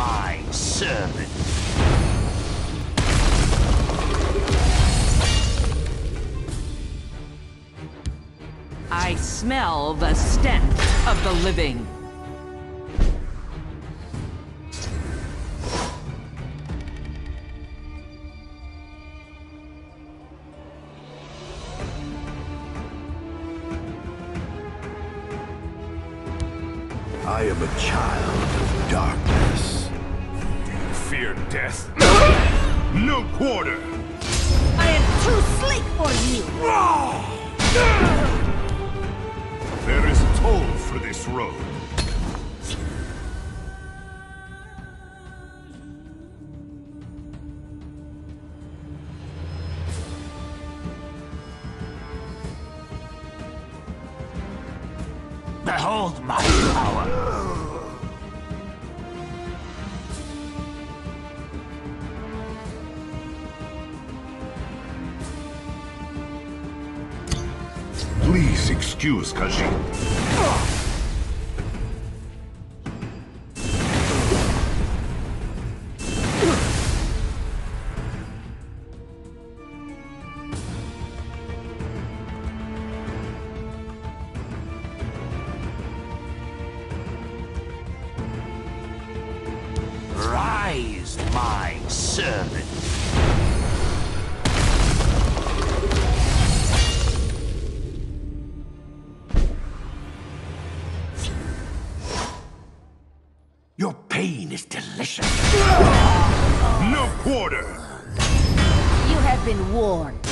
my servant. I smell the stench of the living. I am a child of darkness. Fear death? no quarter! I am too sleek for you! There is a toll for this road. Behold my power. Please excuse Khajiit. Rise, my servant. Pain is delicious. No quarter! You have been warned.